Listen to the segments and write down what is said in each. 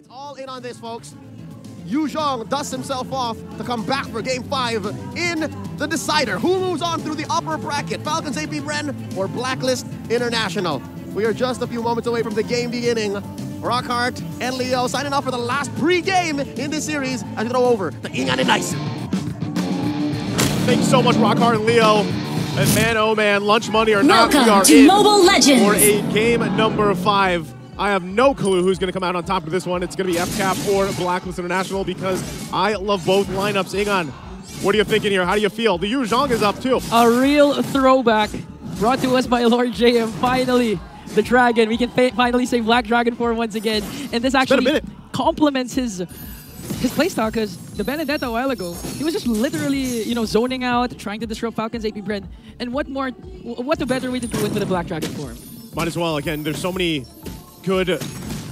It's all in on this, folks. Yu Zhong dusts himself off to come back for game five in the decider. Who moves on through the upper bracket? Falcons AP Bren or Blacklist International? We are just a few moments away from the game beginning. Rockhart and Leo signing off for the last pre-game in this series as we throw over the Ingan and Ice. you so much, Rockhart and Leo. And man, oh man, lunch money or not, Welcome we are to in Mobile Legends. for a game number five. I have no clue who's going to come out on top of this one. It's going to be FCAP or Blacklist International because I love both lineups. Ingan, what are you thinking here? How do you feel? The Yu Zhong is up too. A real throwback brought to us by Lord JM. Finally, the dragon. We can finally say Black Dragon form once again. And this actually complements his his playstyle because the Benedetta a while ago, he was just literally, you know, zoning out, trying to disrupt Falcon's AP Bren. And what more, what a better way to do it with a Black Dragon form? Might as well. Again, there's so many good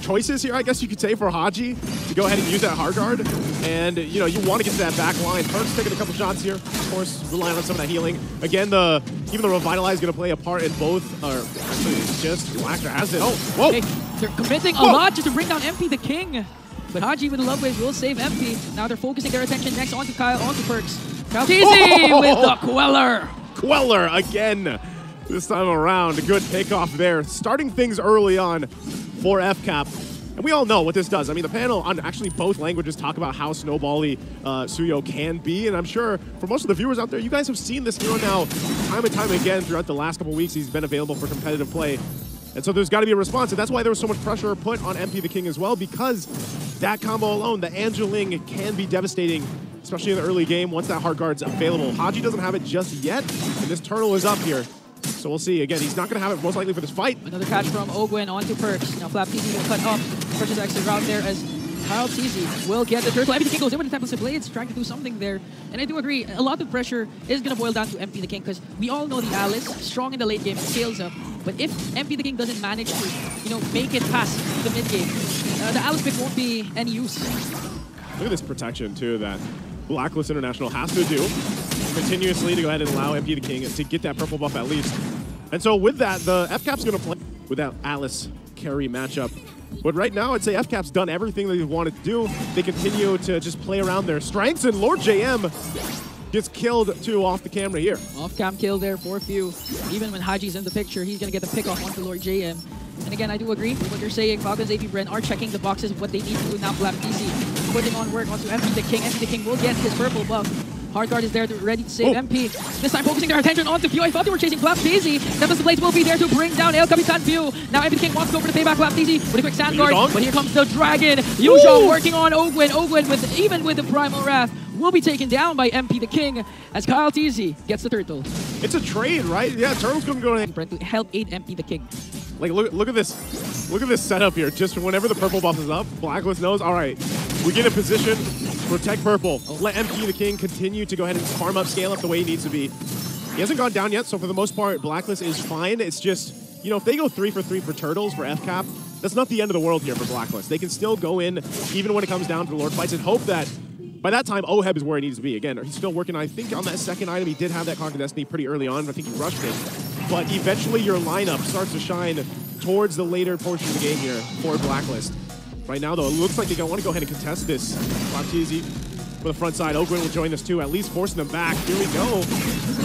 choices here, I guess you could say, for Hadji to go ahead and use that hard guard. And, you know, you want to get to that back line. Perk's taking a couple shots here. Of course, relying on some of that healing. Again, the even the Revitalize is going to play a part in both. Or actually, it's just Blaster has it. Oh, whoa! Hey, they're committing a lot just to bring down MP the King. But Hadji with the Love Wave will save MP. Now they're focusing their attention next onto Kyle, onto Perks. Kyle Oh. with the Queller. Queller again this time around. Good takeoff there. Starting things early on for FCAP. And we all know what this does. I mean, the panel on actually both languages talk about how snowbally uh, Suyou can be. And I'm sure for most of the viewers out there, you guys have seen this hero now time and time again throughout the last couple weeks. He's been available for competitive play. And so there's got to be a response. And that's why there was so much pressure put on MP the King as well, because that combo alone, the Angeling, can be devastating, especially in the early game once that hard guard's available. Hadji doesn't have it just yet, and this turtle is up here. So we'll see. Again, he's not going to have it most likely for this fight. Another catch from Owgwen onto Perks. Now FlapTzy will cut off. Perks is actually around there as KyleTzy will get the turtle. MP the King goes in with the Tempest of Blades, trying to do something there. And I do agree, a lot of pressure is going to boil down to MP the King because we all know the Alice, strong in the late game, scales up. But if MP the King doesn't manage to, you know, make it past the mid game, uh, the Alice pick won't be any use. Look at this protection, too, that Blacklist International has to do continuously to go ahead and allow MP the King to get that purple buff at least. And so with that, the FCAP's going to play with that Alice carry matchup. But right now, I'd say FCAP's done everything they wanted to do. They continue to just play around their strengths, and Lord JM gets killed, too, off the camera here. Off-cam kill there for a few. Even when Hadji's in the picture, he's going to get the pick off onto Lord JM. And again, I do agree with what you're saying. Falcons AP Bren are checking the boxes of what they need to do now. Black DC putting on work onto MP the King. MP the King will get his purple buff. Hard guard is there ready to save Oh. MP. This time focusing their attention onto Few. I thought they were chasing FlapTzy. Tempest Blades will be there to bring down El Capitan Pheww. Now MP the King wants to go for the payback FlapTzy with a quick sand guard. But here comes the dragon. Yu Zhong working on Owgwen. Owgwen with even with the Primal Wrath will be taken down by MP the King as KyleTzy gets the turtle. It's a trade, right? Yeah, Turtle's going to go ahead. Brent to help aid MP the King. Like, look, look at this. Look at this setup here. Just whenever the purple buff is up, Blacklist knows, all right, we get in position, protect purple. Let MP the King continue to go ahead and farm up, scale up the way he needs to be. He hasn't gone down yet, so for the most part, Blacklist is fine. It's just, you know, if they go three for three for Turtles for FCAP, that's not the end of the world here for Blacklist. They can still go in, even when it comes down to the Lord fights, and hope that by that time, Oheb is where he needs to be. Again, he's still working, I think, on that second item. He did have that Conquer Destiny pretty early on. I think he rushed it. But eventually, your lineup starts to shine towards the later portion of the game here for Blacklist. Right now, though, it looks like they want to go ahead and contest this. Baptiste for the front side. Owgwen will join this too, at least forcing them back. Here we go.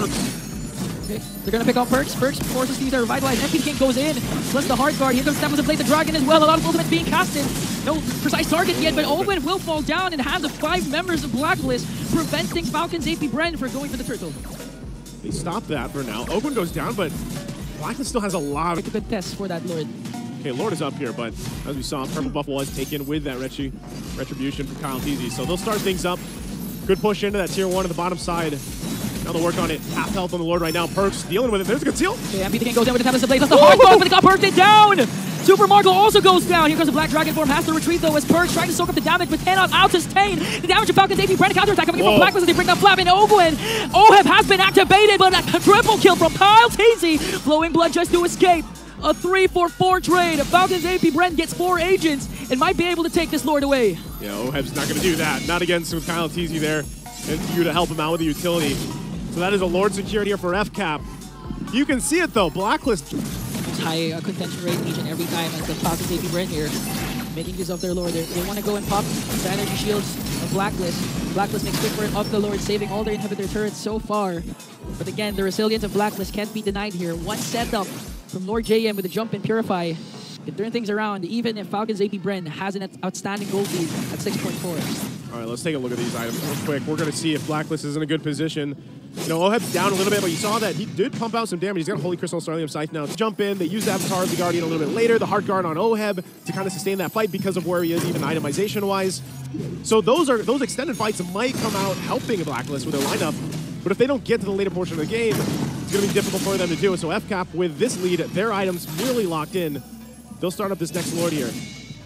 Okay. They're gonna pick on Perks. Perks forces these to revitalize. MP King goes in. Plus the hard guard. Here comes Tempest to play the dragon as well. A lot of ultimates being casted. No precise target yet, but Owen will fall down and have the five members of Blacklist preventing Falcons AP Bren from going for the turtle. They stop that for now. Owgwen goes down, but Blacklist still has a lot It's a of... good test for that Lord. Okay, Lord is up here, but as we saw, Purple Buff was taken with that retri retribution from KyleTzy. So they'll start things up. Good push into that tier one on the bottom side. Now they'll work on it. Half health on the Lord right now. Perks dealing with it. There's a good seal. Okay, MP King goes in with the Tempest of Blades. That's the hard guard, but they got perked it down. Super Marco also goes down. Here comes the Black Dragon form. Has to retreat though as Perks trying to soak up the damage, but cannot out sustain. The damage of Falcons AP Bren counterattack coming in from Blacklist as they bring down Flab and Owgwen. Oheb has been activated, but a triple kill from KyleTzy. Flowing blood just to escape. A 3 for 4 trade. Falcons AP Bren gets four agents and might be able to take this Lord away. Yeah, Oheb's not going to do that. Not against with KyleTzy there. And you to help him out with the utility. So that is a Lord secured here for FCAP. You can see it though. Blacklist High uh, contention rate each and every time as the Falcons AP Bren here. making use of their lord. They, they want to go and pop the energy shields of Blacklist. Blacklist makes quick work of the lord, saving all their inhibitor turrets so far. But again, the resilience of Blacklist can't be denied here. One setup from Lord JM with a jump and Purify can turn things around, even if Falcons AP Bren has an outstanding gold lead at 6.4. All right, let's take a look at these items real quick. We're going to see if Blacklist is in a good position. You know, Oheb's down a little bit, but you saw that he did pump out some damage. He's got a Holy Crystal Starlium Scythe now to jump in. They use the Avatar of the Guardian a little bit later, the Heart Guard on Oheb to kind of sustain that fight because of where he is, even itemization-wise. So those are those extended fights might come out helping Blacklist with their lineup, but if they don't get to the later portion of the game, it's going to be difficult for them to do it. So FCAP, with this lead, their items really locked in. They'll start up this next Lord here.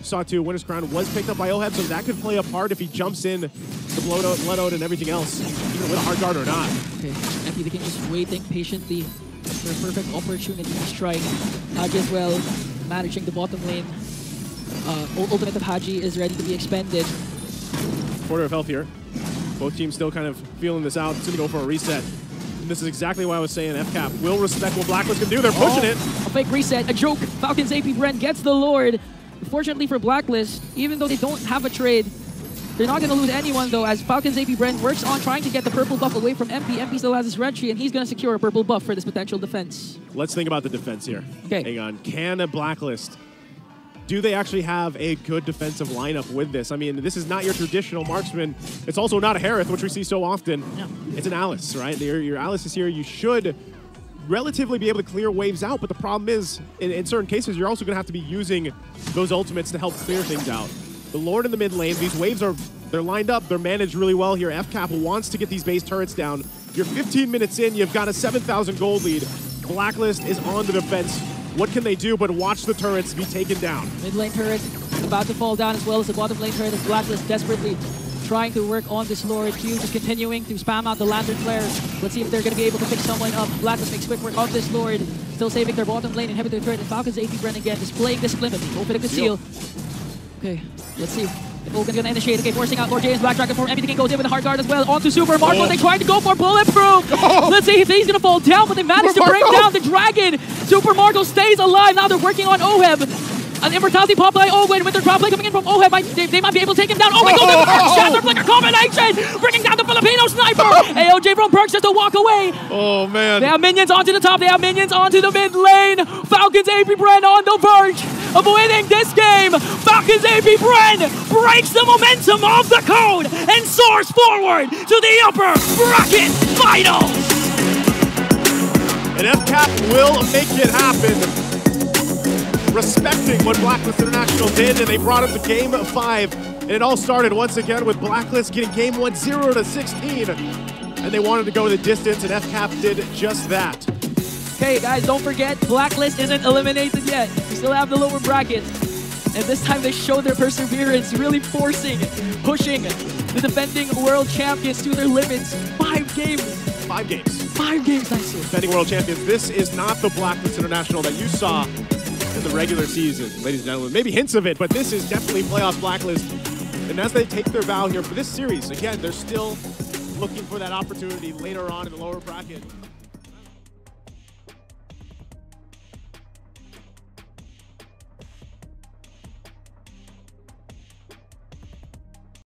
Sawtooth Winner's Crown was picked up by Oheb, so that could play a part if he jumps in the Blood Ode, Blood Ode and everything else, even with a hard Guard or not. Okay, MP the King just waiting patiently for a perfect opportunity to strike. Hadji as well, managing the bottom lane. Uh, Ultimate of Hadji is ready to be expended. Quarter of health here. Both teams still kind of feeling this out. It's going to go for a reset. And this is exactly why I was saying FCAP will respect what Blacklist can do. They're pushing Oh, it. A fake reset, a joke. Falcons AP Bren gets the Lord. Fortunately for Blacklist, even though they don't have a trade, they're not going to lose anyone though, as Falcons AP Bren works on trying to get the purple buff away from MP. MP still has his red tree, and he's going to secure a purple buff for this potential defense. Let's think about the defense here. Okay. Hang on. Can a Blacklist, do they actually have a good defensive lineup with this? I mean, this is not your traditional marksman. It's also not a Harith, which we see so often. Yeah. It's an Alice, right? Your, your Alice is here. You should relatively be able to clear waves out, but the problem is, in, in certain cases, you're also going to have to be using those ultimates to help clear things out. The Lord in the mid lane, these waves are, they're lined up, they're managed really well here. FCAP wants to get these base turrets down. You're 15 minutes in, you've got a 7,000 gold lead. Blacklist is on the defense. What can they do but watch the turrets be taken down? Mid lane turret about to fall down as well as the bottom lane turret of Blacklist desperately trying to work on this Lord. Q just continuing to spam out the Lantern Flare. Let's see if they're going to be able to pick someone up. Blacklist makes quick work of this Lord. Still saving their bottom lane inhibitor turret. And Falcons AP Bren again displaying discipline, but opening the seal. Okay, let's see. If gonna initiate, okay, forcing out Lord James, Black Dragon form, everything goes in with the hard guard as well. Onto Super Marco, Oh. they tried to go for bulletproof. Let's see if he's gonna fall down, but they managed to Super bring Marco. down the dragon. Super Marco stays alive. Now they're working on Oheb. An immortality pop by Owen with their drop play coming in from Oheb. Might- They, they might be able to take him down. Oh my god, oh. the Perks Shatter Flicker combination! Bringing down the Filipino sniper! AOJ from Perks just to walk away. Oh, man. They have minions onto the top. They have minions onto the mid lane. Falcons AP Bren on the verge of winning this game. Falcons AP Bren breaks the momentum of the code and soars forward to the upper bracket finals. And FCAP will make it happen. Respecting what Blacklist International did, and they brought up to game five. And it all started once again with Blacklist getting game one 0 to 16. And they wanted to go the distance, and FCAP did just that. Okay, guys, don't forget, Blacklist isn't eliminated yet. We still have the lower bracket. And this time they showed their perseverance, really forcing, pushing the defending world champions to their limits. Five games. Five games. Five games, I see. Defending world champions. This is not the Blacklist International that you saw in the regular season, ladies and gentlemen. Maybe hints of it, but this is definitely playoff Blacklist. And as they take their bow here for this series, again, they're still looking for that opportunity later on in the lower bracket.